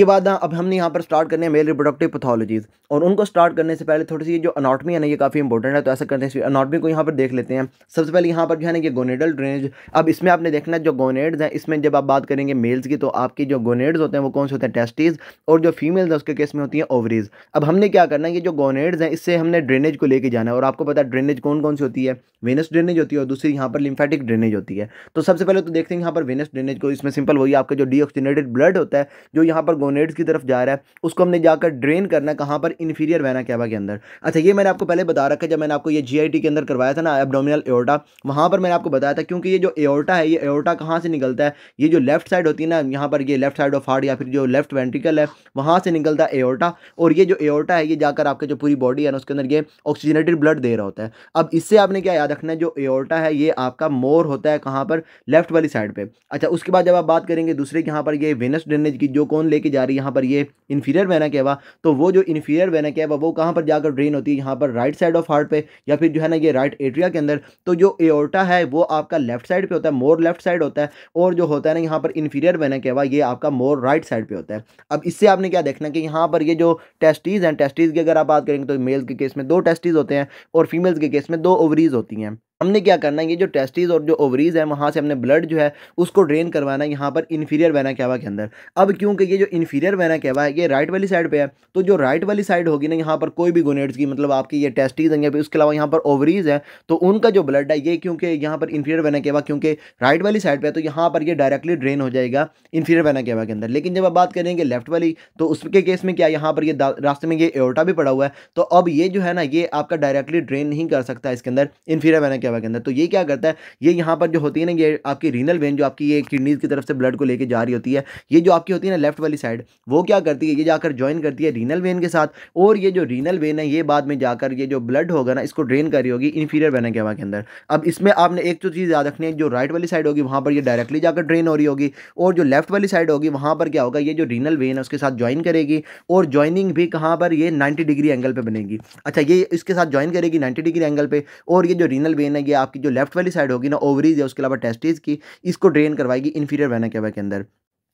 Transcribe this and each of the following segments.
इसके बाद अब हमने यहाँ पर स्टार्ट करने हैं मेल रिप्रोडक्टिव पैथोलॉजीज़ और उनको स्टार्ट करने से पहले थोड़ी सी जो अनाटमी है ना, ये काफ़ी इंपॉर्टेंट है तो ऐसा करने से अनाटमी को यहाँ पर देख लेते हैं। सबसे पहले यहाँ पर जो है ना, ये गोनेडल ड्रेनेज अब इसमें आपने देखना है जो गोनेड्स हैं, इसमें जब आप बात करेंगे मेल्स की तो आपकी जो गोनेड्स होते हैं, वो कौन से होते हैं? टेस्टीज और जो फीमेल्स हैं, उसके केस में होती हैं ओवरीज अब हमने क्या करना है, ये जो गोनेड्स हैं, इससे हमने ड्रेनेज को लेके जाना है और आपको पता है ड्रेनेज कौन कौन सी होती है? वेनस ड्रेनेज होती है और दूसरी यहाँ पर लिम्फेटिक ड्रेनेज होती है। तो सबसे पहले तो देखते हैं यहाँ पर वेनस ड्रेनेज को, इसमें सिंपल वही आपका जो डीऑक्सीनेटेड ब्लड होता है, जो यहाँ पर गोनेड्स की तरफ़ जा रहा है, उसको हमने जाकर ड्रेन करना है, कहाँ पर? इन्फीरियर वैना कैवा के अंदर। अच्छा ये मैंने आपको पहले बता रखा है, जब मैंने आपको ये जीआईटी के अंदर करवाया था ना एबडोमिनल एओर्टा वहाँ पर मैंने आपको बताया था, क्योंकि ये जो एओर्टा है, ये एओर्टा कहाँ से निकलता है? ये जो लेफ़्ट साइड होती है ना, यहाँ पर ये लेफ़्ट साइड ऑफ़ हार्ट या फिर जो लेफ़्ट वेंट्रिकल है, वहाँ से निकलता है एओर्टा और ये जो एओर्टा है, ये जाकर आपके जो पूरी बॉडी है ना, उसके अंदर ये ऑक्सीजनेटेड ब्लड दे रहा होता है। अब इससे आपने क्या याद रखना है, जो एओर्टा है, ये आपका मोर होता है कहाँ पर? लेफ़्ट वाली साइड पर अच्छा उसके बाद जब आप बात करेंगे दूसरे यहाँ पर ये वेनस ड्रेनेज की, जो कौन लेके जा रही है, यहाँ पर ये इन्फीरियर वेना कहवा तो वो जो इन्फीरियर वेना कहवा वो कहाँ पर जाकर ड्रेन होती है? यहाँ पर राइट साइड ऑफ़ हार्ट पे, या फिर जो है ना ये राइट एट्रिया के अंदर? तो जो एओर्टा है, वो आपका लेफ़्ट साइड पे होता है मोर लेफ़्ट साइड होता है, और जो होता है ना यहाँ पर इन्फीरियर वेना कहवा ये आपका मोर राइट साइड पे होता है। अब इससे आपने क्या देखना कि यहाँ पर ये जो टेस्टीज़ हैं टेस्टीज़ की अगर आप बात करेंगे तो मेल के केस में दो टेस्टीज़ होते हैं, और फीमेल्स के केस में दो ओवरीज होती हैं। हमने क्या करना है, ये जो टेस्टीज और जो ओवरीज है, वहाँ से हमने ब्लड जो है, उसको ड्रेन करवाना है, यहाँ पर इन्फीरियर वैना कहवा के अंदर। अब क्योंकि ये जो इन्फीरियर वैना कहवा है, ये राइट वाली साइड पे है तो जो राइट वाली साइड होगी ना, यहाँ पर कोई भी गोनेड्स की मतलब आपकी ये टेस्टीज हैं उसके अलावा यहाँ पर ओवरीज है तो उनका जो ब्लड है, ये क्योंकि यहाँ पर इन्फीरियर वैना कहवा क्योंकि राइट वाली साइड पर है तो यहाँ पर ये डायरेक्टली ड्रेन हो जाएगा इन्फीरियर वैना कहवा के अंदर। लेकिन जब आप बात करेंगे लेफ़्ट वाली तो उसके केस में क्या यहाँ पर ये रास्ते में ये एओटा भी पड़ा हुआ है तो अब ये जो है ना, ये आपका डायरेक्टली ड्रेन नहीं कर सकता इसके अंदर इन्फीरियर वैना के अंदर। तो ये क्या करता है? ये यहाँ पर जो होती है ना, ये आपकी रीनल वेन जो आपकी ये किडनीज की तरफ़ से ब्लड को लेके जा रही होती है, ये जो आपकी होती है ना लेफ़्ट वाली साइड वो क्या करती है? ये जाकर ज्वाइन करती है रीनल वेन के साथ, और ये जो रीनल वेन है, ये बाद में जाकर ये जो ब्लड होगा ना, इसको ड्रेन कर रही होगी इन्फीरियर वेना केवा के अंदर। अब इसमें आपने एक तो चीज़ याद रखनी है, जो राइट वाली साइड होगी, वहाँ पर ये डायरेक्टली जाकर ड्रेन हो रही होगी, और जो लेफ़्ट वाली साइड होगी, वहाँ पर क्या होगा? ये जो रीनल वेन है, उसके साथ ज्वाइन करेगी, और ज्वाइनिंग भी कहाँ पर? ये नाइन्टी डिग्री एंगल पर बनेगी। अच्छा ये इसके साथ ज्वाइन करेगी नाइन्टी डिग्री एंगल पर और ये जो रीनल वेन है ये आपकी जो लेफ़्ट वाली साइड होगी ना ओवरीज है, उसके अलावा टेस्टीज की, इसको ड्रेन करवाएगी इन्फीरियर वेना के अंदर।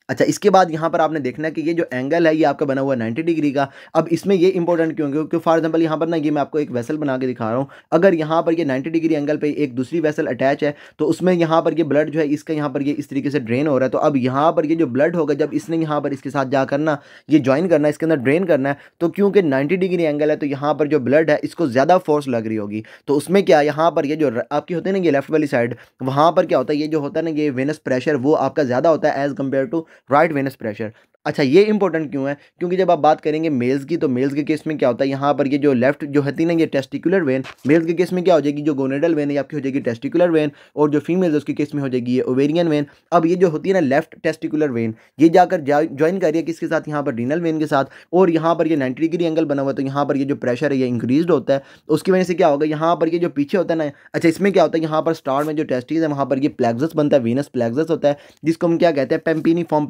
अच्छा इसके बाद यहाँ पर आपने देखना कि ये जो एंगल है, ये आपका बना हुआ है नाइन्टी डिग्री का। अब इसमें ये इंपॉर्टेंट क्यों? क्योंकि फॉर एग्ज़ाम्पल यहाँ पर ना ये मैं आपको एक वेसल बना के दिखा रहा हूँ। अगर यहाँ पर ये नाइन्टी डिग्री एंगल पे एक दूसरी वेसल अटैच है तो उसमें यहाँ पर ये ब्लड जो है, इसका यहाँ पर ये इस तरीके से ड्रेन हो रहा है। तो अब यहाँ पर ये जो ब्लड होगा, जब इसने यहाँ पर इसके साथ जा करना ये ज्वाइन करना इसके अंदर ड्रेन करना है तो क्योंकि नाइन्टी डिग्री एंगल है तो यहाँ पर जो ब्लड है, इसको ज़्यादा फोर्स लग रही होगी। तो उसमें क्या, यहाँ पर ये जो आपकी होती है ना ये लेफ़्ट वाली साइड वहाँ पर क्या होता है, ये जो होता है ना ये वेनस प्रेशर वो आपका ज़्यादा होता है as compared to right venous pressure pressure. अच्छा ये इंपॉर्टेंट क्यों है? क्योंकि जब आप बात करेंगे मेल्स की तो मेल्स के केस में क्या होता है? यहाँ पर ये जो लेफ़्ट जो होती है ना ये टेस्टिकुलर वेन मेल्स के केस में क्या हो जाएगी? जो गोनेडल वेन है आपकी हो जाएगी टेस्टिकुलर वेन और जो फीमेल्स उसके केस में हो जाएगी ये ओवेरियन वेन अब ये जो होती है ना लेफ़्ट टेस्टिकुलर वेन ये जाकर ज्वाइन कर रही है किसके साथ? यहाँ पर रीनल वेन के साथ. और यहाँ पर ये नाइन्टी डिग्री एंगल बना हुआ है तो यहाँ पर ये जो प्रेशर है, ये इंक्रीज होता है. उसकी वजह से क्या होगा? यहाँ पर ये जो पीछे होता है ना अच्छा इसमें क्या होता है? यहाँ पर स्टार में जो टेस्टीज है, वहाँ पर ये प्लेग्जस बनता है वीनस प्लेग्जस होता है, जिसको हम क्या कहते हैं? पेम्पिनी फॉर्म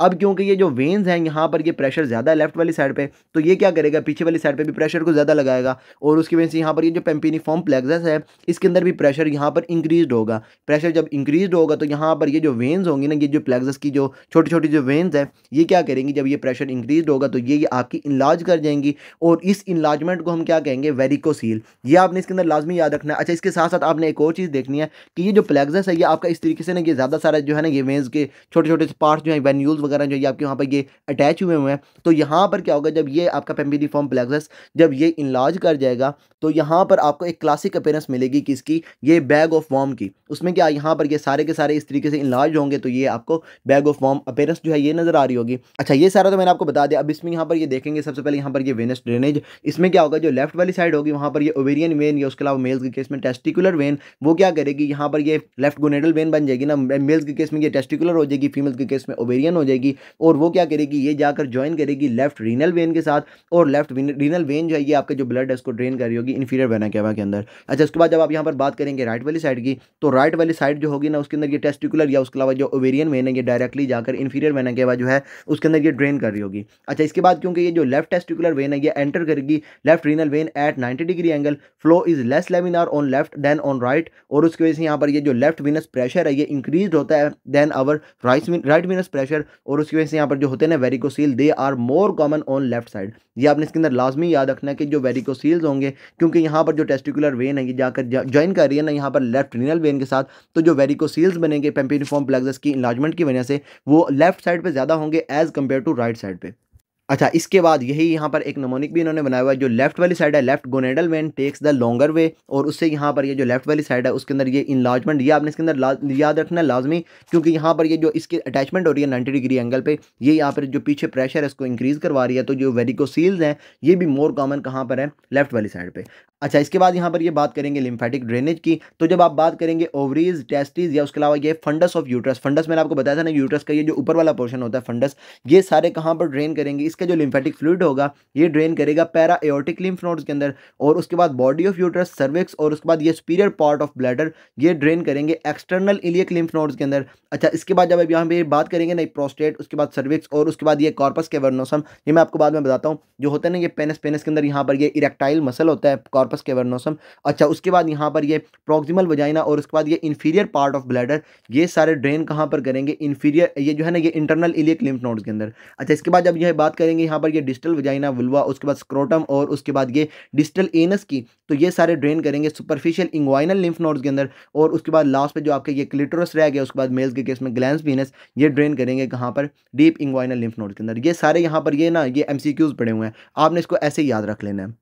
अब क्योंकि ये जो वेन्स हैं यहाँ पर ये प्रेशर ज़्यादा है लेफ़्ट वाली साइड पे तो ये क्या करेगा? पीछे वाली साइड पे भी प्रेशर को ज़्यादा लगाएगा और उसकी वजह से यहाँ पर ये जो पेम्पिनीफॉर्म प्लेक्सस है, इसके अंदर भी प्रेशर यहाँ पर इंक्रीज होगा। प्रेशर जब इंक्रीज होगा तो यहाँ पर ये जो वेन्स होंगी ना, ये जो प्लेक्सस की जो छोटी छोटी जो वेन्स है, ये क्या करेंगी? जब ये प्रेशर इंक्रीज होगा तो ये आपकी इलाज कर जाएँगी और इस इलाजमेंट को हम क्या कहेंगे? वेरिकोसील ये आपने इसके अंदर लाजमी याद रखना है। अच्छा इसके साथ साथ आपने एक और चीज़ देखनी है कि ये जो प्लेक्सस है, ये आपका इस तरीके से ना, ये ज़्यादा सारा जो है ना, ये वेन्स के छोटे छोटे पार्ट जो है वेन्यूल्स वगैरह जो है आपके वहाँ पर ये अटैच हुए हुए हैं। तो यहाँ पर क्या होगा, जब ये आपका पेम्पिनी फॉर्म प्लेक्सस जब ये इलाज कर जाएगा तो यहाँ पर आपको एक क्लासिक अपेयरेंस मिलेगी किसकी? ये बैग ऑफ़ वॉर्म की। उसमें क्या यहाँ पर ये सारे के सारे इस तरीके से इलाज होंगे तो ये आपको बैग ऑफ़ वॉर्म अपेयरेंस जो है ये नज़र आ रही होगी। अच्छा ये सारा तो मैंने आपको बता दिया। अब इसमें यहाँ पर ये देखेंगे, सबसे पहले यहाँ पर ये वेनस ड्रेनेज इसमें क्या होगा, जो लेफ़्ट वाली साइड होगी, वहाँ पर ये ओवेरियन वेन या उसके अलावा मेल्स के केस में टेस्टिकुलर वेन वो क्या करेगी, यहाँ पर ये लेफ़्ट गोनेडल वेन बन जाएगी ना मेल्स के केस में ये टेस्टिकुलर हो जाएगी फीमेल्स के केस में ओवेरियन हो जाएगी, और वो क्या करेगी? ये जाकर ज्वाइन करेगी लेफ़्ट रीनल वेन के साथ और लेफ़्ट रीनल वेन जो है, ये आपका जो ब्लड है, उसको ड्रेन कर रही होगी इन्फीरियर वेना केवा के अंदर। अच्छा उसके बाद जब आप यहाँ पर बात करेंगे राइट वाली साइड की तो राइट वाली साइड जो होगी ना, उसके अंदर ये टेस्टिकुलर या उसके अलावा जो ओवेरियन वेन है, ये डायरेक्टली जाकर इन्फीरियर वेना केवा जो है, उसके अंदर ये ड्रेन कर रही होगी। अच्छा इसके बाद क्योंकि ये जो लेफ़्ट टेस्टिकुलर वेन है, ये एंटर करेगी left renal vein at ninety degree angle flow is less laminar on left then on right और उसकी वजह से यहाँ पर ये जो लेफ़्ट विनस प्रेशर है, ये इंक्रीज होता है then our right venous pressure और उसकी वजह से यहाँ पर जो होते हैं ना varicocele they are more common on left side ये आपने इसके अंदर लाजमी याद रखना है कि जो वेरिकोसील्स होंगे, क्योंकि यहाँ पर जो टेस्टिकुलर वेन है, ये जाकर ज्वाइन कर रही है ना यहाँ पर लेफ़्ट रीनल वेन के साथ तो जो वेरिकोसील्स बनेंगे पेम्पिनिफॉर्म प्लेक्सस की इलाजमेंट की वजह से, वो लेफ़्ट साइड पर ज़्यादा होंगे as compared to right side पर अच्छा इसके बाद यही यहाँ पर एक नमोनिक भी इन्होंने बनाया हुआ है, जो लेफ़्ट वाली साइड है left gonadal vein takes the longer way और उससे यहाँ पर ये जो लेफ़्ट वाली साइड है, उसके अंदर ये इनलाजमेंट ये आपने इसके अंदर याद रखना लाजमी, क्योंकि यहाँ पर ये जो इसकी अटैचमेंट हो रही है नाइन्टी डिग्री एंगल पर ये यहाँ पर जो पीछे प्रेशर है, इसको इंक्रीज़ करवा रही है तो जो वेरिकोसील्स हैं, ये भी मोर कॉमन कहाँ पर है? लेफ़्ट वाली साइड पर अच्छा इसके बाद यहाँ पर ये बात करेंगे लिम्फेटिक ड्रेनेज की। तो जब आप बात करेंगे ओवरीज टेस्टिस या उसके अलावा ये फंडस ऑफ़ यूट्रस फंडस मैंने आपको बताया था ना यूट्रस का ये जो ऊपर वाला पोर्शन होता है फंडस ये सारे कहाँ पर ड्रेन करेंगे? इसका जो लिम्फेटिक फ्लूड होगा, ये ड्रेन करेगा पैरा एओटिक लिम्फ नोड्स के अंदर और उसके बाद बॉडी ऑफ़ यूट्रस सर्विक्स और उसके बाद ये स्पीरियर पार्ट ऑफ़ ब्लैडर ये ड्रेन करेंगे एक्सटर्नल इलियक लिम्फ नोड्स के अंदर। अच्छा इसके बाद जब अब यहाँ पर बात करेंगे ना प्रोस्टेट उसके बाद सर्विक्स और उसके बाद ये कॉर्पस के वर्नोसम ये मैं आपको बाद में बताता हूँ, जो होता है ना, ये पेनस पेनस के अंदर यहाँ पर ये इरेक्टाइल मसल होता है कॉर्पस के वर्नोसम अच्छा उसके बाद यहाँ पर ये प्रोक्सिमल वजाइना और उसके बाद ये इन्फीरियर पार्ट ऑफ़ ब्लैडर ये सारे ड्रेन कहाँ पर करेंगे? इन्फीरियर ये जो है ना, ये इंटरनल इलियक लिम्फ नोड्स के अंदर। अच्छा इसके बाद जब यह बात करेंगे, यहाँ पर ये डिजिटल वजाइना वुलवा उसके बाद स्क्रोटम और उसके बाद ये डिजिटल एनस की तो ये सारे ड्रेन करेंगे सुपरफिशियल इंग्वाइनल लिम्फ नोड्स के अंदर और उसके बाद लास्ट पे जो आपके ये क्लिटोरस रह गया, उसके बाद मेल्स के केस में ग्लैंस पीनस ये ड्रेन करेंगे कहाँ पर? डीप इंग्वाइनल लिम्फ नोड्स के अंदर। ये सारे यहाँ पर ये ना, ये एम पड़े हुए हैं। आपने इसको ऐसे याद रख लेना है।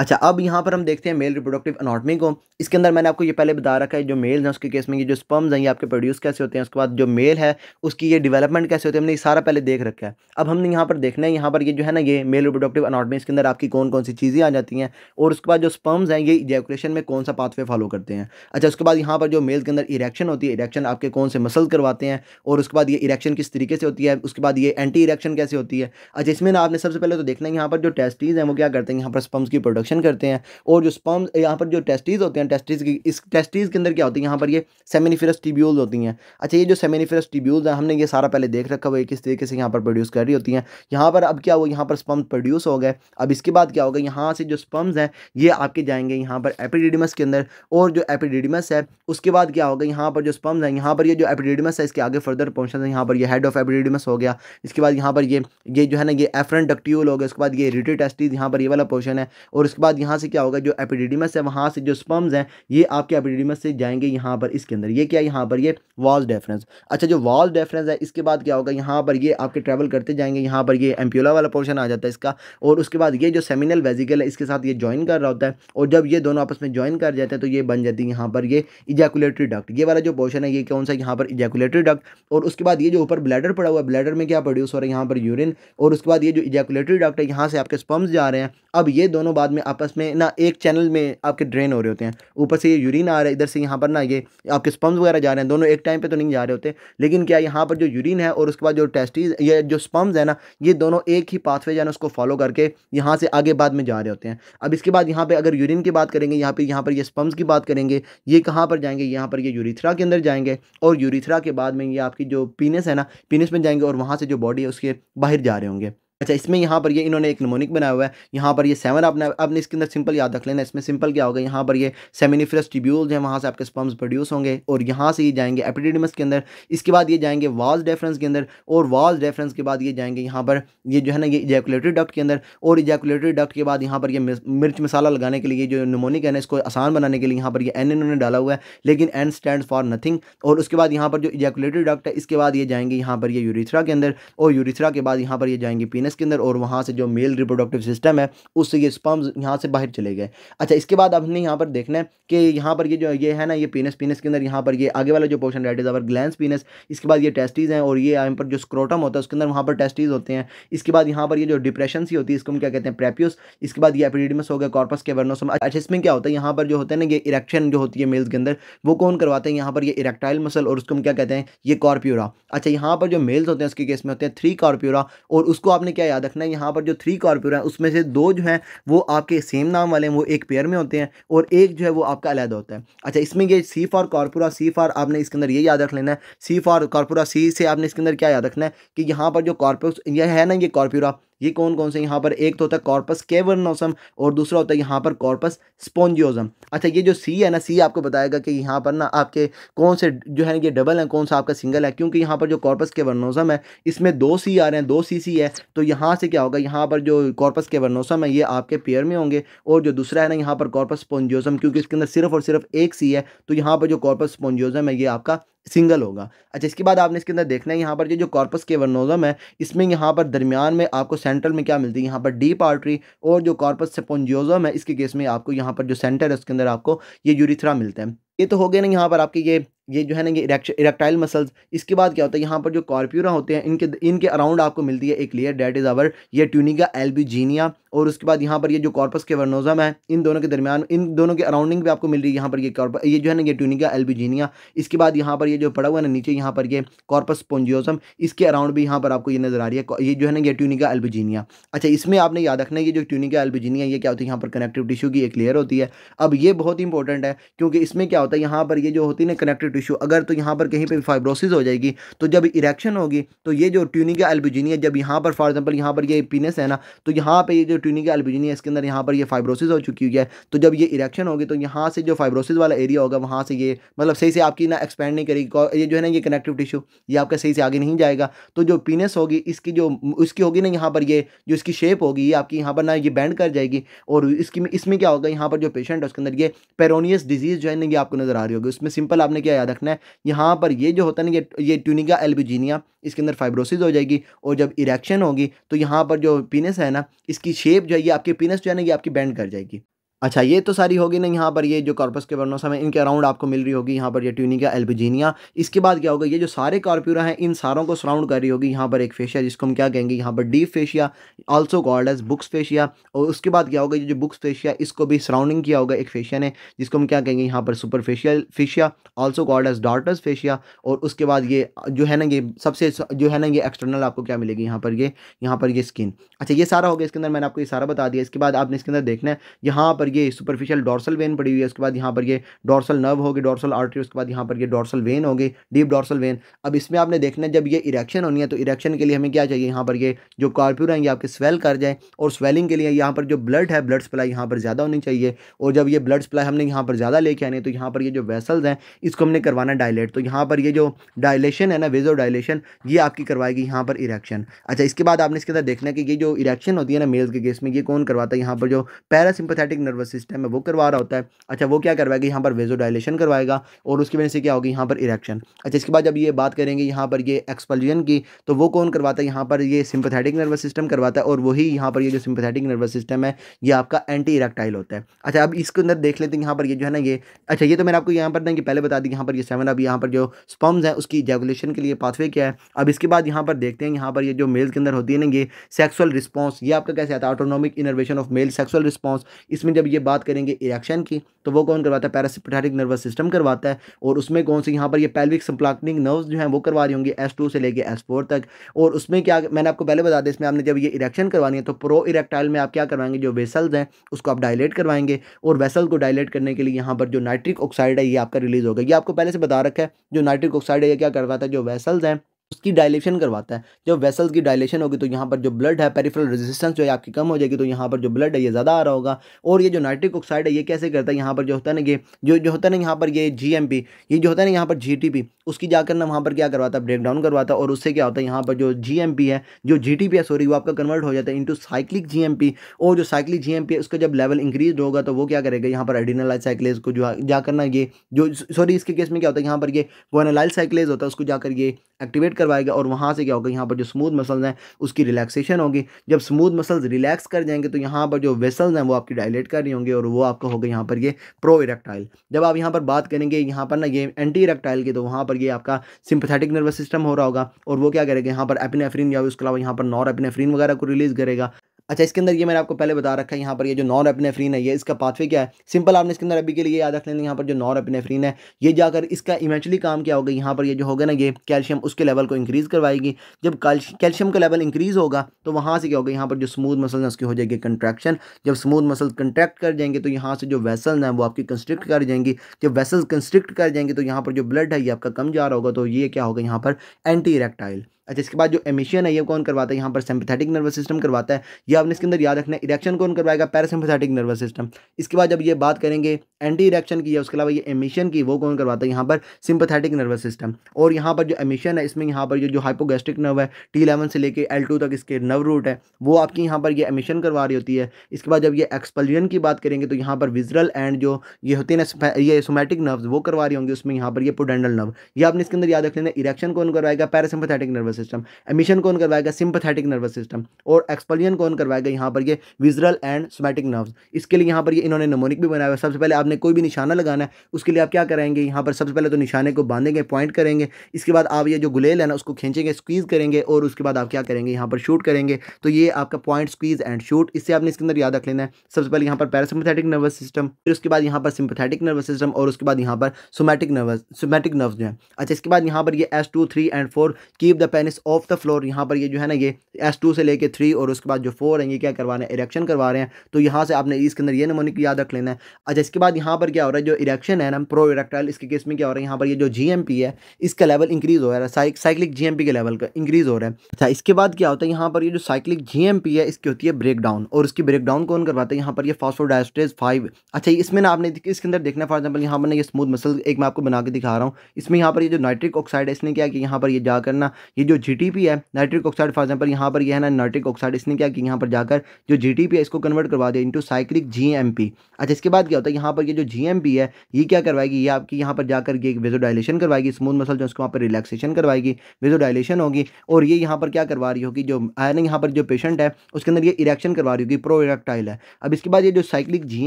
अच्छा अब यहाँ पर हम देखते हैं मेल रिप्रोडक्टिव अनाटमी को। इसके अंदर मैंने आपको ये पहले बता रखा है, जो मेल हैं उसके केस में, ये जो स्पम्स हैं, ये आपके प्रोड्यूस कैसे होते हैं, उसके बाद जो मेल है, उसकी ये डेवलपमेंट कैसे होती है, हमने ये सारा पहले देख रखा है। अब हमने यहाँ पर देखना है, यहाँ पर ये जो है ना, ये मेल रिप्रोडक्टिव अनाटमी इसके अंदर आपकी कौन कौन सी चीज़ें आ जाती हैं, और उसके बाद जो स्पम्स हैं, ये इजैकुलेशन में कौन सा पाथवे फॉलो करते हैं। अच्छा उसके बाद यहाँ पर जो मेल के अंदर इरेक्शन होती है इरेक्शन आपके कौन से मसल करवाते हैं, और उसके बाद ये इरेक्शन किस तरीके से होती है, उसके बाद ये एंटी इरेक्शन कैसे होती है। अच्छा इसमें ना आपने सबसे पहले तो देखना है, यहाँ पर जो टेस्टीज़ हैं, वो क्या करते हैं, यहाँ पर स्पम्स की प्रोडक्शन करते हैं और जो स्पर्म यहाँ पर जो टेस्टीज़ होते हैं टेस्टीज़ की इस टेस्टीज़ के अंदर क्या होती है यहाँ पर ये सेमिनिफरस टिब्यूल्स होती हैं अच्छा ये जो सेमिनिफरस टिब्यूल्स हैं हमने ये सारा पहले देख रखा हुआ है किस तरीके से यहाँ पर प्रोड्यूस कर रही होती हैं यहाँ पर अब क्या हुआ यहाँ पर स्पम्स प्रोड्यूस हो गए अब इसके बाद क्या होगा यहाँ से जो स्पम्स हैं ये आपके जाएँगे यहाँ पर एपिडिडमस के अंदर और जो एपिडिडमस है उसके बाद क्या होगा यहाँ पर जो स्पम्स हैं यहाँ पर ये जो एपिडिडमस है इसके आगे फर्दर पोर्शन है यहाँ पर ये हेड ऑफ़ एपिडिडमस हो गया इसके बाद यहाँ पर ये ये जो है ना ये एफरन डक्ट्यूल हो गया उसके बाद ये रिटी टेस्टीज यहाँ पर ये वाला पोर्शन है और उसके बाद यहाँ से क्या होगा, जो एपिडिडमस है, वहाँ से जो स्पम्स हैं, ये आपके एपिडिडमस से जाएँगे यहाँ पर इसके अंदर। ये क्या यहाँ पर ये वॉल डेफरेंस अच्छा जो वॉल डेफरेंस है, इसके बाद क्या होगा? यहाँ पर ये आपके ट्रैवल करते जाएँगे, यहाँ पर ये एम्प्यूला वाला पोर्शन आ जाता है इसका। और उसके बाद ये जो सेमिनल वेजिकल है, इसके साथ ये ज्वाइन कर रहा होता है। और जब ये दोनों आपस में ज्वाइन कर जाते हैं तो ये बन जाती है यहाँ पर ये इजैकुलेटरी डक्ट ये वाला जो पोर्शन है, ये कौन सा यहाँ पर इजैकुलेटरी डक्ट और उसके बाद ये जो ऊपर ब्लैडर पड़ा हुआ है ब्लैडर में क्या प्रोड्यूस हो रहा है? यहाँ पर यूरिन और उसके बाद ये जो इजैकुलेटरी डक्ट है, यहाँ से आपके स्पम्स जा रहे हैं। अब ये दोनों बाद में आपस में ना, एक चैनल में आपके ड्रेन हो रहे होते हैं। ऊपर से ये यूरिन आ रहा है, इधर से यहाँ पर ना ये आपके स्पम्स वगैरह जा रहे हैं। दोनों एक टाइम पे तो नहीं जा रहे होते। लेकिन क्या यहाँ पर जो यूरिन है और उसके बाद जो टेस्टीज ये जो स्पम्स है ना, ये दोनों एक ही पाथवे जाना उसको फॉलो करके यहाँ से आगे बाद में जा रहे होते हैं। अब इसके बाद यहाँ पर अगर यूरिन की बात करेंगे, यहाँ पर यहाँ पर ये स्पम्स की बात करेंगे, ये कहाँ पर जाएँगे? यहाँ पर ये यूरिथ्रा के अंदर जाएँगे और यूरिथ्रा के बाद में ये आपकी जो पीनस है ना पीनस में जाएँगे और वहाँ से जो बॉडी है उसके बाहर जा रहे होंगे। अच्छा इसमें यहाँ पर ये इन्होंने एक नमोनिक बनाया हुआ है। यहाँ पर ये सेवन आपने आपने इसके अंदर सिंपल याद रख लेना। इसमें सिंपल क्या होगा? यहाँ पर ये सेमिनिफरस ट्यूब्यूल्स हैं, वहाँ से आपके स्पम्स प्रोड्यूस होंगे और यहाँ से ये जाएँगे एपिडिडमस के अंदर। इसके बाद ये जाएँगे वाज डेफरेंस के अंदर और वाज डेफरेंस के बाद ये जाएँगे यहाँ पर ये जो है ना, ये इजैकुलेटरी डक्ट के अंदर और इजैकुलेटरी डक्ट के बाद यहाँ पर ये मिर्च मसाला लगाने के लिए जो नमोनिक है ना, इसको आसान बनाने के लिए यहाँ पर ये एन इन्होंने डाला हुआ है। लेकिन एन स्टैंड फॉर नथिंग और उसके बाद यहाँ पर जो इजैकुलेटरी डक्ट है, इसके बाद ये जाएँगे यहाँ पर ये यूरिथ्रा के अंदर और यूरिथ्रा के बाद यहाँ पर ये जाएँगे पीनस के अंदर और वहाँ से जो मेल रिप्रोडक्टिव सिस्टम है, उससे ये स्पम्स यहाँ से बाहर चले गए। अच्छा इसके बाद हमने यहाँ पर देखना है कि यहाँ पर ये जो ये है ना, ये पीनस पीनस के अंदर यहाँ पर ये आगे वाला जो portion rate is our glans penis इसके बाद ये टेस्टीज़ हैं और ये यहाँ पर जो स्क्रोटम होता है, उसके अंदर वहाँ पर टेस्टीज़ होते हैं। इसके बाद यहाँ पर ये जो डिप्रेशन सी होती है, इसको हम क्या कहते हैं प्रेप्यूस इसके बाद ये एपिडिडमस हो गया कॉर्पस के वर्नोसम अच्छा इसमें क्या होता है, यहाँ पर जो होता है ना, ये इरेक्शन जो होती है मेल्स के अंदर, वो कौन करवाते हैं, यहाँ पर ये इरेक्टाइल मसल और उसको हम क्या कहते हैं, ये कॉर्प्यूरा अच्छा यहाँ पर जो मेल्स होते हैं, उसके केस में होते हैं थ्री कॉर्प्यूरा और उसको आपने क्या याद रखना है? यहाँ पर जो थ्री कॉर्पियो है, उसमें से दो जो हैं, वो आपके सेम नाम वाले हैं, वो एक पेयर में होते हैं और एक जो है, वो आपका अलहदा होता है। अच्छा इसमें ये C for corpora C for आपने इसके अंदर ये याद रख लेना है। सी फॉर कॉर्पोरा सी से आपने इसके अंदर क्या याद रखना है कि यहाँ पर जो कॉर्पोस यह है ना ये कॉर्पोरा ये कौन कौन से यहाँ पर एक तो होता है कॉर्पस केवर्नोसम और दूसरा होता है यहाँ पर कॉर्पस स्पोन्जियोजम अच्छा ये जो सी है ना सी आपको बताएगा कि यहाँ पर ना आपके कौन से जो है, ये डबल है, कौन सा आपका सिंगल है? क्योंकि यहाँ पर जो कॉर्पस केवर्नोसम है, इसमें दो सी आ रहे हैं, दो सी सी है तो यहाँ से क्या होगा? यहाँ पर जो कॉर्पस केवर्नोसम है, ये आपके पेयर में होंगे और जो दूसरा है ना, यहाँ पर कॉर्पस स्पोन्जियोजम क्योंकि इसके अंदर सिर्फ़ और सिर्फ़ एक सी है तो यहाँ पर जो कॉर्पस स्पोन्जियोजम है, ये आपका सिंगल होगा। अच्छा इसके बाद आपने इसके अंदर देखना है, यहाँ पर जो कॉर्पस के वर्नोजम है, इसमें यहाँ पर दरमियान में आपको सेंट्रल में क्या मिलती है? यहाँ पर डीप आर्ट्री और जो कॉर्पस सेपोन्जियोजम है, इसके केस में आपको यहाँ पर जो सेंटर है, उसके अंदर आपको ये यूरिथ्रा मिलता है। ये तो हो गया ना यहाँ पर आपके ये ये जो है ना, ये इरेक्टाइल मसल्स। इसके बाद क्या होता है, यहाँ पर जो कॉर्प्यूरा होते हैं, इनके इनके अराउंड आपको मिलती है एक लेयर डेट इज़ अवर ये ट्यूनिका एल्बिजीनिया, और उसके बाद यहाँ पर ये जो कॉर्पस के वर्नोजम है, इन दोनों के दरमियान, इन दोनों के अराउंडिंग भी आपको मिल रही है यहाँ पर ये कॉर्पस ये जो है ना, ये ट्यूनिका एल्बिजीनिया। इसके बाद यहाँ पर ये जो पड़ा हुआ है ना, नीचे यहाँ पर ये कॉर्पस पोन्जियोसम इसके अराउंड भी यहाँ पर आपको ये नज़र आ रही है ये जो है ना, ये ट्यूनिका एल्बिजीनिया। अच्छा इसमें आपने याद रखना है, ये जो ट्यूनिका एल्बिजीनिया, ये क्या होती है, यहाँ पर कनेक्टिव टिश्यू की एक लेयर होती है। अब ये बहुत ही इंपॉर्टेंट है, क्योंकि इसमें क्या होता है यहाँ पर ये जो होती है ना कनेक्टिव टिश्यू अगर तो यहाँ पर कहीं पर फाइब्रोसिस हो जाएगी तो जब इरेक्शन होगी तो ये जो ट्यूनिका एल्बिजीनिया जब यहाँ पर फॉर एग्ज़ाम्पल यहाँ पर ये पीनस है ना तो यहाँ पर ये जो ट्यूनिका एल्बिजीनिया इसके अंदर यहाँ पर ये फाइब्रोसिस हो चुकी हुई है। तो जब ये इरेक्शन होगी तो यहाँ से जो फाइब्रोसिस वाला एरिया होगा, वहाँ से ये मतलब सही से आपकी ना एक्सपेंड नहीं करेगी ये जो है ना ये कनेक्टिव टिश्यू ये आपका सही से आगे नहीं जाएगा। तो जो पीनस होगी, इसकी जो उसकी होगी ना यहाँ पर ये, जो इसकी शेप होगी, ये आपकी यहाँ पर ना ये बैंड कर जाएगी, और इसकी, इसमें क्या होगा, यहाँ पर जो पेशेंट है, उसके अंदर ये पेरोनियस डिज़ीज़ जो है ना ये आपको नज़र आ रही होगी। उसमें सिंपल आपने क्या याद रखना है, यहाँ पर ये जो होता है ना, ये ये ट्यूनिका एल्बिजीनिया, इसके अंदर फाइब्रोसिस हो जाएगी और जब इरेक्शन होगी तो यहाँ पर जो पीनस है ना, इसकी शेप जो है, ये आपके पीनस जो है ना, ये आपकी बैंड कर जाएगी। अच्छा ये तो सारी होगी ना यहाँ पर, ये जो कॉर्पस के वर्णों में इनके अराउंड आपको मिल रही होगी यहाँ पर, ये ट्यूनिका एल्बिजीनिया। इसके बाद क्या होगा, ये जो सारे कॉर्प्यूरा हैं, इन सारों को सराउंड कर रही होगी यहाँ पर एक फेशिया, जिसको हम क्या कहेंगे, यहाँ पर deep fascia also called as Buck's fascia और उसके बाद क्या होगा, ये जो बुक्स फेशिया इसको भी सराउंडिंग किया होगा एक फेशिया ने, जिसको हम क्या कहेंगे, यहाँ पर superficial fascia also called as dartos fascia और उसके बाद ये जो है ना, ये सबसे जो है ना, ये एक्सटर्नल आपको क्या मिलेगी, यहाँ पर ये, यहाँ पर ये स्किन अच्छा ये सारा हो गया, इसके अंदर मैंने आपको ये सारा बता दिया। इसके बाद आपने इसके अंदर देखना है, यहाँ पर ये सुपरफिशियल डॉर्सल वेन पड़ी हुई है उसके बाद यहाँ पर ये डॉर्सल नर्व होगी डॉर्सल आर्टरी उसके बाद यहाँ पर ये डॉर्सल वेन होगी डीप डॉर्सल वेन अब इसमें आपने देखना है जब ये इरेक्शन होनी है तो इरेक्शन के लिए हमें क्या चाहिए यहाँ पर ये जो कार्प्यूर हैं ये आपके स्वेल कर जाए और स्वेलिंग के लिए यहाँ पर जो ब्लड है ब्लड सप्लाई यहाँ पर ज़्यादा होनी चाहिए और जब ये ब्लड सप्लाई हमने यहाँ पर ज़्यादा लेके आने तो यहाँ पर ये जो वेसल्स हैं इसको हमने करवाना डायलेट तो यहाँ पर ये जो डायलेशन है ना वेजो डायलेशन ये आपकी करवाएगी यहाँ पर इरेक्शन अच्छा इसके बाद आपने इसके अंदर देखना है कि ये जो इरेक्शन होती है ना मेल्स के केस में ये कौन करवाता है यहाँ पर जो पैरासिम्पथेटिक नर्वस सिस्टम है वो करवा रहा होता है अच्छा वो क्या करवाएगा यहाँ पर वेजो डायलेशन करवाएगा और उसकी वजह से क्या होगी यहाँ पर इरेक्शन अच्छा इसके बाद जब ये बात करेंगे यहाँ पर ये एक्सपल्जन की तो वो कौन करवाता है यहाँ पर ये सिंपथेटिक नर्वस सिस्टम करवाता है और वही यहाँ पर ये जो सिंपथेटिक नर्वस सिस्टम है ये आपका एंटी इरेक्टाइल होता है अच्छा अब इसके अंदर देख लेते हैं यहाँ पर ये जो है ना ये अच्छा ये तो मैंने आपको यहाँ पर ना कि पहले बता दी यहाँ पर ये सेवन अब यहाँ पर जो स्पम्स है उसकी जैगुलेशन के लिए पाथवे क्या है अब इसके बाद यहाँ पर देखते हैं यहाँ पर ये जो मेल के अंदर होती है ना ये सेक्सुअल रिस्पॉन्स ये आपका कैसे आता है autonomic innervation of male sexual response इसमें जब ये बात करेंगे इरेक्शन की तो वो कौन करवाता है? पैरासिपेटारिक नर्वस सिस्टम करवाता है। और उसमें कौन सी, यहाँ पर ये पेल्विक संप्लाकनिक नर्व्स जो हैं, वो करवा रही होंगी एस टू से लेके एस फोर तक। और उसमें क्या, मैंने आपको पहले बता दिया, इसमें आपने जब ये इरेक्शन करवानी है तो प्रो इरेक्टाइल में आप क्या करवाएँगे? जो वेसल्स हैं, उसको आप डायलेट करवाएँगे। और वेसल को डायलेट करने के लिए यहाँ पर जो नाइट्रिक ऑक्साइड है, ये आपका रिलीज़ होगा ये आपको पहले से बता रखा है, जो नाइट्रिक ऑक्साइड है, ये क्या करवाता है? जो वेसल्स हैं उसकी डायलेशन करवाता है। जब वेसल्स की डायलेशन होगी तो यहाँ पर जो ब्लड है पेरिफेरल रेजिस्टेंस जो है आपकी कम हो जाएगी तो यहाँ पर जो ब्लड है, ये ज़्यादा आ रहा होगा। और ये जो नाइट्रिक ऑक्साइड है, ये कैसे करता है? यहाँ पर जो होता है ना, ये जो जो होता है ना, यहाँ पर ये जीएमपी ये जो होता है ना, यहाँ पर जीटीपी उसकी जाकर ना वहाँ पर क्या करवाता है? ब्रेक डाउन करवाता है। और उससे क्या होता है? यहाँ पर जो जीएमपी है, जो जीटीपी है सॉरी वो आपका कन्वर्ट हो जाता है इंटू साइक्लिक जी और जो साइक्लिक जी है, उसका जब लेवल इंक्रीज होगा तो वो क्या करेगा? यहाँ पर एडिनलाइज साइक्लेज को जो जाकर ना ये, जो सॉरी इसके केस में क्या होता है? यहाँ पर ये वोनालाइल साइक्लेज होता है, उसको जाकर ये एक्टिवेट करवाएगा और वहाँ से क्या होगा, यहाँ पर जो स्मूथ मसल्स हैं, उसकी रिलैक्सेशन होगी। जब स्मूथ मसल्स रिलैक्स कर जाएँगे तो यहाँ पर जो वेसल्स हैं, वो आपकी डायलेट कर रही होंगी और वो आपका होगा यहाँ पर ये प्रो इरेक्टाइल जब आप यहाँ पर बात करेंगे, यहाँ पर ना ये एंटी इरेक्टाइल की तो वहाँ पर ये आपका सिंपथेटिक नर्वस सिस्टम हो रहा होगा और वो क्या करेगा, यहाँ पर एपिनेफ्रीन या उसके अलावा यहाँ पर नॉर एपिनेफ्रीन वगैरह को रिलीज़ करेगा। अच्छा इसके अंदर ये मैंने आपको पहले बता रखा है, यहाँ पर ये जो नॉन एपिनेफ्रीन है, ये इसका पाथवे क्या है? सिंपल आपने इसके अंदर अभी के लिए याद रख लेना, यहाँ पर जो नॉन एपिनेफ्रीन है, ये जाकर इसका इवेंचुअली काम क्या होगा? यहाँ पर ये जो होगा ना, ये कैल्शियम उसके लेवल को इंक्रीज़ करवाएगी। जब कैल्शियम का लेवल इंक्रीज़ होगा तो वहाँ से क्या होगा? यहाँ पर जो स्मूथ मसल है, उसकी हो जाएगी कंट्रैक्शन जब स्मूथ मसल कंट्रैक्ट कर जाएँगे तो यहाँ से जो वेसल हैं, वो आपकी कंस्ट्रिक्ट कर जाएँगी। जब वेसल कंस्ट्रिक्ट कर जाएँगे तो यहाँ पर जो ब्लड है, ये आपका कम जा रहा होगा तो ये क्या होगा? यहाँ पर एंटी इरेक्टाइल अच्छा इसके बाद जो एमिशन है, ये कौन करवाता है? यहाँ पर सिंपथेटिक नर्वस सिस्टम करवाता है। ये आपने इसके अंदर याद रखना है इरेक्शन कौन करवाएगा? पैरासिम्पथेटिक नर्वस सिस्टम इसके बाद जब ये बात करेंगे एंटी इरेक्शन की है उसके अलावा ये एमिशन की, वो कौन करवाता है? यहाँ पर सिंपथेटिक नर्वस सिस्टम और यहाँ पर जो एमिशन है, इसमें यहाँ पर जो जो हाइपोगेस्ट्रिक नर्व है टी इलेवन से लेकर एल टू तक इसके नर्व रूट है, वो आपकी यहाँ पर ये एमिशन करवा रही होती है। इसके बाद जब ये एक्सपल्जन की बात करेंगे तो यहाँ पर विजरल एंड जो ये होती है ना ये सोमेटिक नर्व वो करवा रही होंगी उसमें यहाँ पर ये पोडेंडल नर्व ये आपने इसके अंदर याद रख लेना इरेक्शन कौन करवाएगा? पैरासिम्पथेटिक नर्वस सिस्टम एमिशन कौन करवाएगा? सिंपथेटिक नर्वस सिस्टम और एक्सपल्जन कौन करवाएगा? यहाँ पर ये विजरल एंड सोमेटिक नर्व इसके लिए यहाँ पर ये इन्होंने नमोनिक भी बनाया हुआ सबसे पहले आपने कोई भी निशाना लगाना है, उसके लिए आप क्या करेंगे? यहाँ पर सबसे पहले तो निशाने को बांधेंगे पॉइंट करेंगे। इसके बाद आप ये जो गुलेल है ना, उसको खींचेंगे स्क्वीज़ करेंगे और उसके बाद आप क्या करेंगे? यहाँ पर शूट करेंगे। तो ये आपका पॉइंट स्क्वीज़ एंड शूट इससे आपने इसके अंदर याद रख लेना है। सबसे पहले यहाँ पर पैरासिम्पथेटिक नर्वस सिस्टम फिर उसके बाद यहाँ पर सिंपथेटिक नर्वस सिस्टम और उसके बाद यहाँ पर सोमेटिक नर्वस सोमेटिक नर्व जो है। अच्छा इसके बाद यहाँ पर ये S two three and four keep the penis off the floor यहाँ पर ये जो है ना, ये एस टू से लेके थ्री और उसके बाद जो फोर है, ये क्या करवा रहे हैं? इरेक्शन करवा रहे हैं। तो यहाँ से आपने इसके अंदर ये नमूने की याद रख लेना है। अच्छा इसके बाद यहाँ पर क्या हो रहा है? जो इरेक्शन है ना प्रो इरेक्टाइल इसके केस में क्या हो रहा है? यहाँ पर ये जो जी है, इसका लेवल इंक्रीज हो रहा है। साइक्लिक जी के लेवल का इंक्रीज हो रहा है। अच्छा इसके बाद क्या होता है? यहाँ पर ये जो साइक्लिक जी है, इसकी होती है ब्रेक डाउन और उसकी ब्रेक डाउन कौन करवाता है? यहाँ पर ये फॉस्फोडाइस्ट्रेज फाइव अच्छा इसमें ना आपने इसके अंदर देखना फॉर एग्ज़ाम्पल यहाँ पर ना ये स्मूथ मसल एक मैं आपको बना के दिखा रहा हूँ। इसमें यहाँ पर ये जो नाइट्रिक ऑक्साइड है, इसने क्या कि यहाँ पर ये जाकर ना, ये जो जीटीपी है नाइट्रिक ऑक्साइड फॉर एग्ज़ाम्पल यहाँ पर यह है ना नाइट्रिक ऑक्साइड इसने क्या कि यहाँ पर जाकर जो जीटीपी है, इसको कन्वर्ट करवा दिया इंटू साइक्लिक जीएमपी अच्छा इसके बाद क्या होता है, यहाँ पर ये जो जीएमपी है, ये क्या करवाएगी, ये आपकी यहाँ पर जाकर ये वेजोडाइलेशन करवाएगी स्मूथ मसल जो उसको वहाँ पर रिलैक्सेशन करवाएगी वेजो डायलेशन होगी, और ये यहाँ पर क्या करवा रही होगी, जो आया ना, यहाँ पर जो पेशेंट है, उसके अंदर ये इरेक्शन करवा रही होगी प्रो इरेक्टाइल है। अब इसके बाद ये जो साइक्लिक जी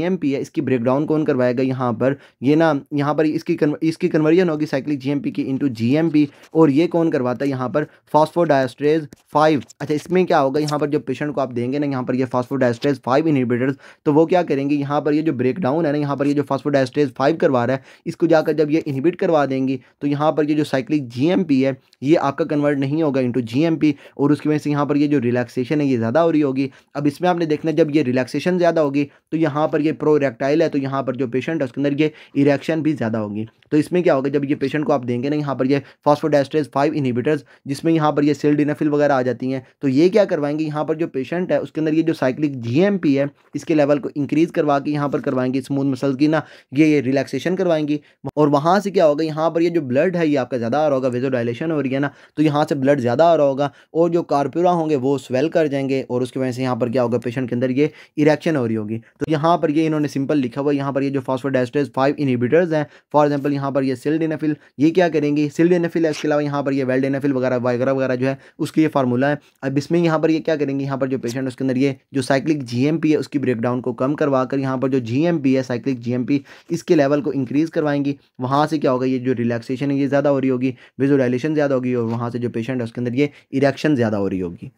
है, इसकी ब्रेकडाउन कौन करवाएगा यहाँ पर, ये ना, यहाँ पर इसकी इसकी कन्वर्जन होगी साइक्लिक जीएमपी की इंटू जी और ये कौन करवाता है यहाँ पर फॉस्फोडाइस्ट्रेज फाइव। अच्छा इसमें क्या होगा? यहाँ पर जो पेशेंट को आप देंगे ना, यहाँ पर ये फॉस्फोडाइस्ट्रेज फाइव इनिबिटर्स तो वो क्या करेंगे? यहाँ पर ये जो ब्रेकडाउन है ना, यहाँ पर ये जो फॉस्फोडाइस्ट्रेज फाइव करवा रहा है, इसको जाकर जब ये इनिबिट करवा देंगी तो यहाँ पर ये जो साइक्लिक जी है, ये आपका कन्वर्ट नहीं होगा इंटू जी और उसकी वजह से यहाँ पर ये जो रिलैक्सेशन है, ये ज़्यादा हो रही होगी। अब इसमें आपने देखना जब ये रिलैक्सेशन ज़्यादा होगी तो यहाँ पर ये प्रो इरेक्टाइल है तो यहाँ पर जो पेशेंट है, उसके अंदर ये इरेक्शन भी ज़्यादा होगी। तो इसमें क्या होगा? जब ये पेशेंट को आप देंगे ना, यहाँ पर ये फॉस्फोडाइस्ट्रेज फाइव इनिबिटर्स जिसमें यहाँ पर ये सेल डिनाफिल वगैरह आ जाती हैं। तो ये क्या करवाएँगे? यहाँ पर जो पेशेंट है, उसके अंदर ये जो साइक्लिक जी है, इसके लेवल को इंक्रीज़ करवा के यहाँ पर करवाएँगे स्मूथ मसल की ना, ये ये रिलैक्सेशन करवाएँगी। और वहाँ से क्या होगा? यहाँ पर ये जो ब्लड है, ये आपका ज़्यादा आ रहा होगा वेजोडाइलेशन हो रही है ना तो यहाँ से ब्लड ज़्यादा आ रहा होगा और जो कारप्यूरा होंगे, वो स्वेल कर जाएँगे और उसकी वजह से यहाँ पर क्या होगा? पेशेंट के अंदर ये इरेक्शन हो रही होगी। तो यहाँ पर ये इन्होंने सिंपल लिखा हुआ यहाँ पर ये जो फॉस्फोडाइस्ट्रेज फाइव इनिबिटर्स हैं फॉर एग्ज़ाम्पल यहाँ पर ये सिल्डेनाफिल ये क्या करेंगे? सिल्डेनाफिल है, इसके अलावा यहाँ पर ये वेल्डेनाफिल वगैरह वगैरह वगैरह जो है, उसके ये फार्मूला है। अब इसमें यहाँ पर ये क्या करेंगे, यहाँ पर जो पेशेंट उसके अंदर ये, जो साइक्लिक जी है, उसकी ब्रेकडाउन को कम करवा कर यहाँ पर जो जीएमपी है साइक्लिक जी इसके लेवल को इंक्रीज़ करवाएँगी। वहाँ से क्या होगा, ये जो रिलैक्सेशन है, ये ज़्यादा हो रही होगी विजुअलाइजेशन ज़्यादा होगी और वहाँ से जो पेशेंट है, उसके अंदर ये इरेक्शन ज़्यादा हो रही होगी।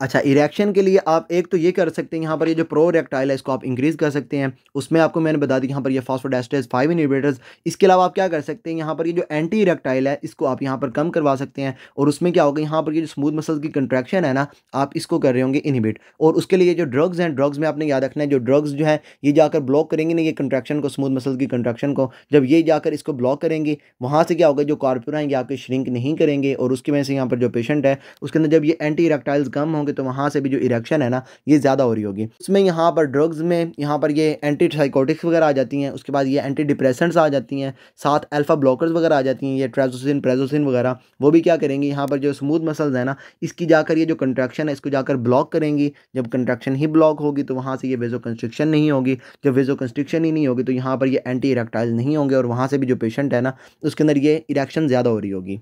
अच्छा इरेक्शन के लिए आप एक तो ये कर सकते हैं, यहाँ पर ये जो प्रो रेक्टाइल है, इसको आप इंक्रीज़ कर सकते हैं। उसमें आपको मैंने बता दी यहाँ पर ये फॉस्फोडास्टेज फाइव इनिवेटर्स इसके अलावा आप क्या कर सकते हैं, यहाँ पर ये जो एंटी इरेक्टाइल है, इसको आप यहाँ पर कम करवा सकते हैं। और उसमें क्या होगा, यहाँ पर ये जो स्मूथ मसल की कंट्रैक्शन है ना, आप इसको कर रहे होंगे इनिबिट और उसके लिए जो ड्रग्स हैं ड्रग्स में आपने याद रखना है, जो ड्रग्स जो है, ये जाकर ब्लॉक करेंगे ना ये कंट्रैक्शन को स्मूथ मसल की कंट्रैक्शन को। जब ये जाकर इसको ब्लॉक करेंगे, वहाँ से क्या होगा, जो कारपुर ये आपके श्रिंक नहीं करेंगे। और उसकी वजह से यहाँ पर जो पेशेंट है, उसके अंदर जब ये एंटी इरेक्टाइल्स कम होंगे तो वहाँ से भी जो इरेक्शन है ना, ये ज़्यादा हो रही होगी। उसमें यहाँ पर ड्रग्स में, यहाँ पर ये एंटी साइकोटिक्स वगैरह आ जाती हैं, उसके बाद ये एंटी डिप्रेसेंट्स आ जाती हैं, साथ अल्फ़ा ब्लॉकर्स वगैरह आ जाती हैं, ये ट्रेजोसिन प्रेजोसिन वगैरह, वो भी क्या करेंगी, यहाँ पर जो स्मूथ मसल्स है ना, इसकी जाकर ये जो कंट्रैक्शन है, इसको जाकर ब्लॉक करेंगी। जब कंट्रैक्शन ही ब्लॉक होगी तो वहाँ से ये वेजो कंस्ट्रिक्शन नहीं होगी। जब वेजो कंस्ट्रिक्शन ही नहीं होगी तो यहाँ पर ये एंटी इरेक्टाइल नहीं होंगे और वहाँ से भी जो पेशेंट है ना, उसके अंदर ये इरेक्शन ज़्यादा हो रही होगी।